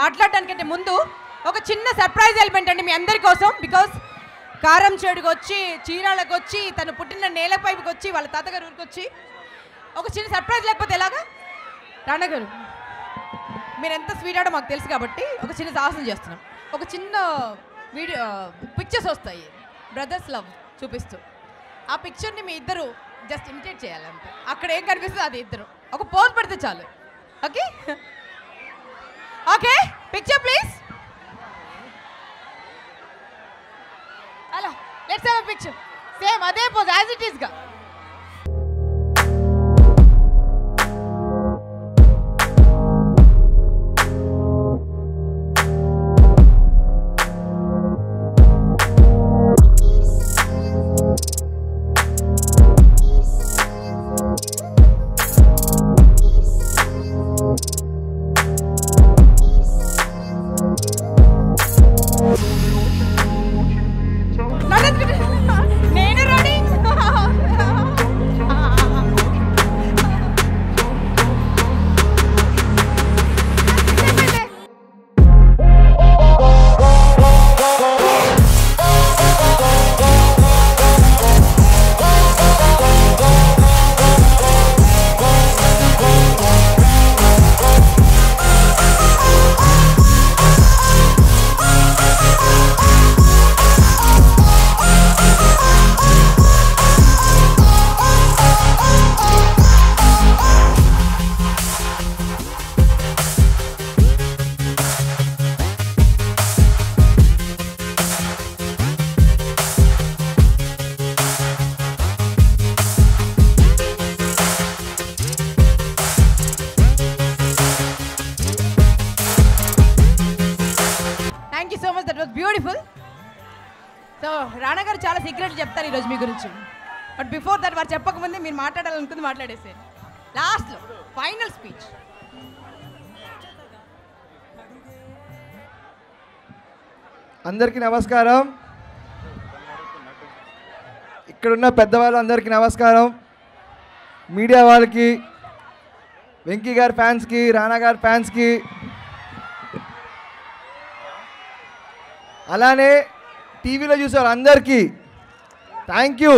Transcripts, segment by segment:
మాట్లాడడానికంటే ముందు ఒక చిన్న సర్ప్రైజ్ ఎలిమెంట్ అండి మీ అందరి కోసం. బికాస్ కారం చెడుకు వచ్చి చీరాలకు వచ్చి తను పుట్టిన నేలపైకి వచ్చి వాళ్ళ తాతగారు ఊరికి వచ్చి ఒక చిన్న సర్ప్రైజ్ లేకపోతే ఎలాగా? రాణగారు మీరు ఎంత స్వీట్ ఆడో మాకు తెలుసు కాబట్టి ఒక చిన్న సాహసం చేస్తున్నాం. ఒక చిన్న వీడియో పిక్చర్స్ వస్తాయి. బ్రదర్స్ లవ్ చూపిస్తూ. ఆ పిక్చర్ని మీ ఇద్దరు జస్ట్ ఇమిటేట్ చేయాలంటే అక్కడ ఏం కనిపిస్తుంది అది ఇద్దరు. ఒక పోజ్ పెడితే చాలు. Okay Okay, picture please. Hello, let's have a picture. Same, adhe pose as it is. girl. Thank you so much that was beautiful so Rana గారు చాలా సీక్రెట్లు చెప్తారు ఈరోజు మీ గురించి. బట్ బిఫోర్ దట్ వారు చెప్పకముందే మీరు మాట్లాడాలనుకుంది మాట్లాడేసే లాస్ట్లో ఫైనల్ స్పీచ్ అందరికీ నమస్కారం. ఇక్కడున్న పెద్దవాళ్ళు అందరికీ నమస్కారం. మీడియా వాళ్ళకి వెంకీ గారి ఫ్యాన్స్కి రానా గారి ఫ్యాన్స్కి అలానే టీవీలో చూసేవారు అందరికీ. థ్యాంక్ యూ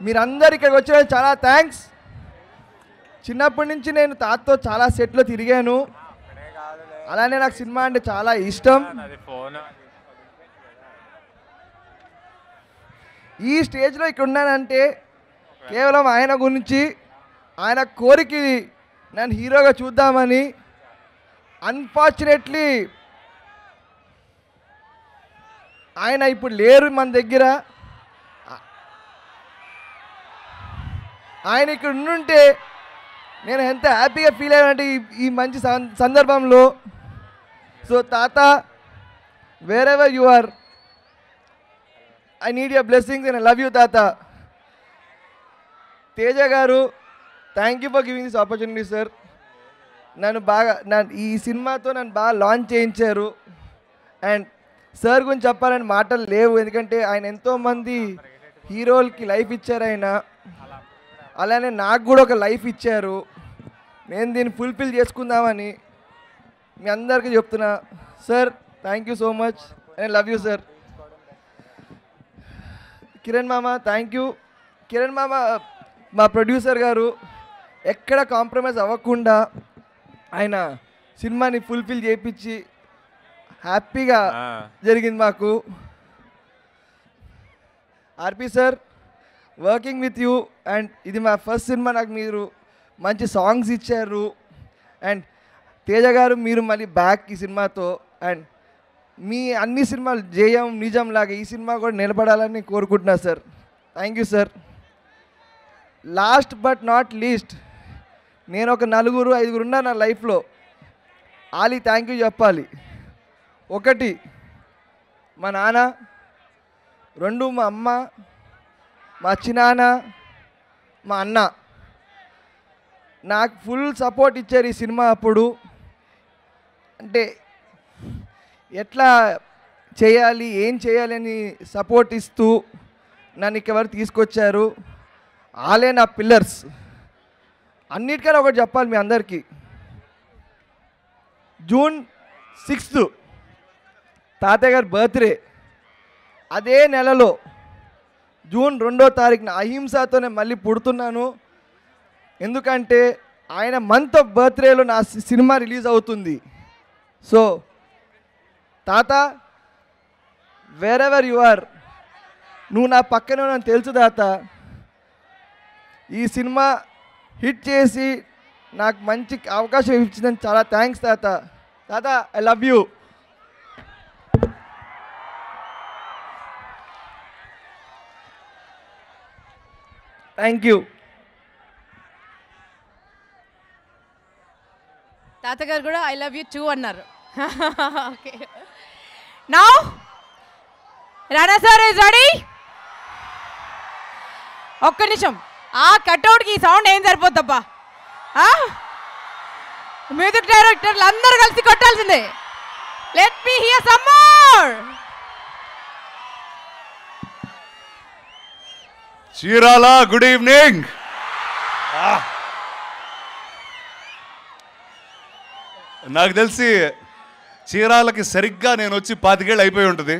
మీరందరు ఇక్కడికి వచ్చిన చాలా థ్యాంక్స్ చిన్నప్పటి నుంచి నేను తాతతో చాలా సెట్లో తిరిగాను. అలానే నాకు సినిమా అంటే చాలా ఇష్టం. ఈ స్టేజ్లో ఇక్కడ ఉన్నానంటే కేవలం ఆయన గురించి ఆయన కోరిక నన్ను హీరోగా చూద్దామని అన్ఫార్చునేట్లీ ఆయన ఇప్పుడు లేరు మన దగ్గర. ఆయన ఇక్కడ ఉండుంటే నేను ఎంత హ్యాపీగా ఫీల్ అయ్యానంటే ఈ ఈ మంచి సందర్భంలో. సో తాత wherever you are I need your blessings and love you తాత. తేజ గారు thank you for giving this opportunity sir నన్ను బాగా నా ఈ సినిమాతో నన్ను బాగా లాంచ్ చేయించారు. అండ్ సార్ గురించి చెప్పాలని మాటలు లేవు. ఎందుకంటే ఆయన ఎంతోమంది హీరోలకి లైఫ్ ఇచ్చారు ఆయన. అలానే నాకు కూడా ఒక లైఫ్ ఇచ్చారు. నేను దీన్ని ఫుల్ఫిల్ చేసుకుందామని మీ అందరికీ చెప్తున్నా. Sir thank you so much I love you sir Kiran మామ థ్యాంక్ యూ కిరణ్ మామ మా ప్రొడ్యూసర్ గారు ఎక్కడ కాంప్రమైజ్ అవ్వకుండా ఆయన సినిమాని ఫుల్ఫిల్ చేయించి హ్యాపీగా జరిగింది మాకు. RP sir working with you and ఇది మా ఫస్ట్ సినిమా నాకు మీరు మంచి సాంగ్స్ ఇచ్చారు. అండ్ తేజ గారు మీరు మళ్ళీ బ్యాక్ ఈ సినిమాతో. అండ్ మీ అన్ని సినిమాలు జయం నిజం లాగా ఈ సినిమా కూడా నిలబడాలని కోరుకుంటున్నా sir. Thank you sir last but not least నేను ఒక నలుగురు ఐదుగురు ఉన్నా నా లైఫ్లో. ఆలీ థ్యాంక్ యూ చెప్పాలి. ఒకటి మా నాన్న రెండు మా అమ్మ మా చిన్నాన్న మా అన్న. నాకు ఫుల్ సపోర్ట్ ఇచ్చారు ఈ సినిమా అప్పుడు. అంటే ఎట్లా చేయాలి ఏం చేయాలి అని సపోర్ట్ ఇస్తూ నన్ను ఇక్కడ తీసుకొచ్చారు. వాళ్ళే నా పిల్లర్స్. అన్నిటికన్నా ఒకటి చెప్పాలి మీ అందరికీ. జూన్ సిక్స్త్ తాతయ్య గారి బర్త్డే అదే నెలలో జూన్ రెండో తారీఖున అహింసతోనే మళ్ళీ పుడుతున్నాను. ఎందుకంటే ఆయన మంత్ ఆఫ్ బర్త్డేలో నా సినిమా రిలీజ్ అవుతుంది. సో తాత వేరెవర్ యు ఆర్ నువ్వు నా పక్కనే ఉన్నాను తెలుసు తాత. ఈ సినిమా హిట్ చేసి నాకు మంచి అవకాశం ఇచ్చిందని చాలా థ్యాంక్స్ తాత. తాత I love you thank you తాతగారు కూడా ఐ లవ్ యూ టూ అన్నారు. ఓకే నా రాణా సార్ ఇస్ రెడీ ఒక్క నిమిషం. ఆ కట్అవుట్కి ఈ సౌండ్ ఏం సరిపోద్దబ్బా? మ్యూజిక్ డైరెక్టర్లు అందరూ కలిసి కొట్టాల్సిందే. Let me hear some more Chirala good evening నాకు తెలిసి చీరాలకి సరిగ్గా నేను వచ్చి పాతికేళ్ళు అయిపోయి ఉంటుంది.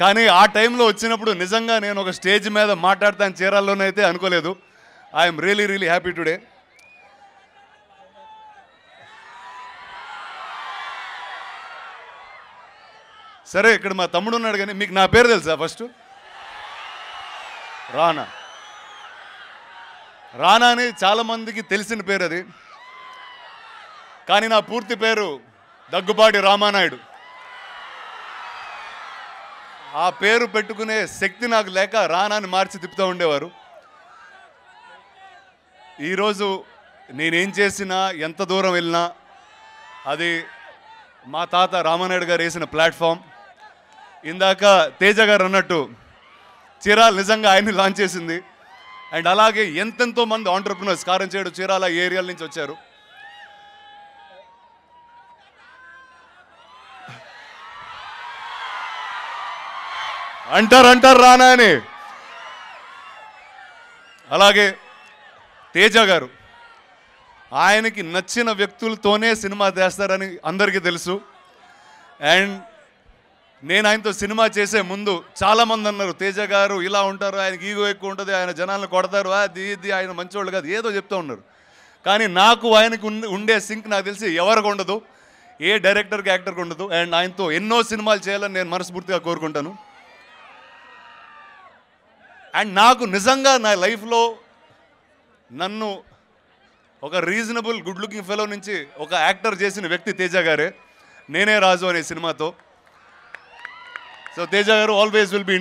కానీ ఆ టైంలో వచ్చినప్పుడు నిజంగా నేను ఒక స్టేజ్ మీద మాట్లాడతాను చీరాల్లోనే అయితే అనుకోలేదు. I'm really really happy today సరే ఇక్కడ మా తమ్ముడు ఉన్నాడు కానీ మీకు నా పేరు తెలుసా ఫస్ట్ రానా. రానా అని చాలామందికి తెలిసిన పేరు అది. కానీ నా పూర్తి పేరు దగ్గుబాటి రామానాయుడు. ఆ పేరు పెట్టుకునే శక్తి నాకు లేక రానాని మార్చి తిప్పుతూ ఉండేవారు. ఈరోజు నేనేం చేసినా ఎంత దూరం వెళ్ళినా అది మా తాత రామానాయుడు గారు వేసిన ప్లాట్ఫామ్. ఇందాక తేజ గారు అన్నట్టు చీరాల నిజంగా ఆయన్ని లాంచ్ చేసింది. అండ్ అలాగే ఎంతెంతో మంది ఆంటర్ప్రినర్స్ కారం చేయడు చీరాల ఏరియాల నుంచి వచ్చారు. అంటారు అంటారు రానా అని అలాగే తేజ గారు ఆయనకి నచ్చిన వ్యక్తులతోనే సినిమా చేస్తారని అందరికీ తెలుసు. అండ్ నేను ఆయనతో సినిమా చేసే ముందు చాలామంది అన్నారు తేజ గారు ఇలా ఉంటారు ఆయనకి ఈగో ఎక్కువ ఉంటుంది ఆయన జనాలను కొడతారు అది ఇది ఆయన మంచివాళ్ళు కాదు ఏదో చెప్తూ ఉన్నారు. కానీ నాకు ఆయనకు ఉండే- ఉండే సింక్ నాకు తెలిసి ఎవరికి ఉండదు ఏ డైరెక్టర్కి యాక్టర్కి ఉండదు. అండ్ ఆయనతో ఎన్నో సినిమాలు చేయాలని నేను మనస్ఫూర్తిగా కోరుకుంటాను. అండ్ నాకు నిజంగా నా లైఫ్లో నన్ను ఒక రీజనబుల్ గుడ్ లుకింగ్ ఫెలో నుంచి ఒక యాక్టర్ చేసిన వ్యక్తి తేజ గారే. నేనే రాజు అనే సినిమాతో. సో తేజ గారు ఆల్వేస్ విల్ బి